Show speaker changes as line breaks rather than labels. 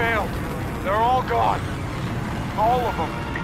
failed. They're all gone. All of them.